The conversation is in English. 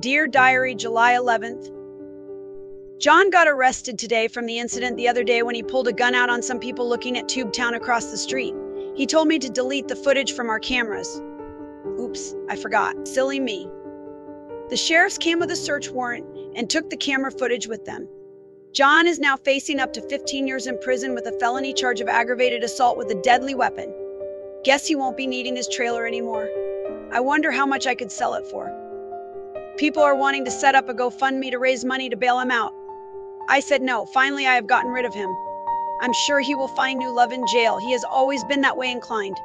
Dear Diary, July 11th. John got arrested today from the incident the other day when he pulled a gun out on some people looking at Tubetown across the street. He told me to delete the footage from our cameras. Oops, I forgot. Silly me. The sheriffs came with a search warrant and took the camera footage with them. John is now facing up to 15 years in prison with a felony charge of aggravated assault with a deadly weapon. Guess he won't be needing his trailer anymore. I wonder how much I could sell it for. People are wanting to set up a GoFundMe to raise money to bail him out. I said no. Finally, I have gotten rid of him. I'm sure he will find new love in jail. He has always been that way inclined.